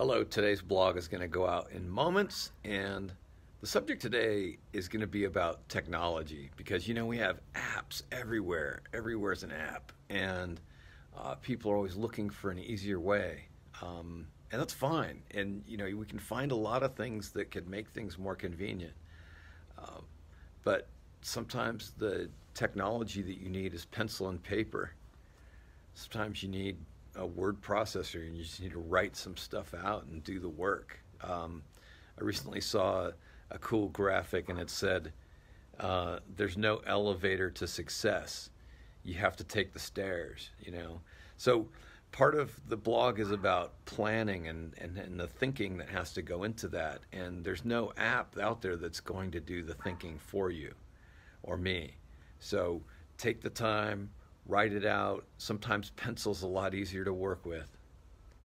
Hello, today's blog is going to go out in moments, and the subject today is going to be about technology because you know we have apps everywhere. Everywhere is an app, and uh, people are always looking for an easier way, um, and that's fine. And you know we can find a lot of things that could make things more convenient, uh, but sometimes the technology that you need is pencil and paper. Sometimes you need a word processor and you just need to write some stuff out and do the work. Um, I recently saw a, cool graphic and it said, uh, "There's no elevator to success. You have to take the stairs." You know, so part of the blog is about planning and, and, and the thinking that has to go into that. And there's no app out there that's going to do the thinking for you or me. So take the time, write it out. Sometimes pencil's a lot easier to work with.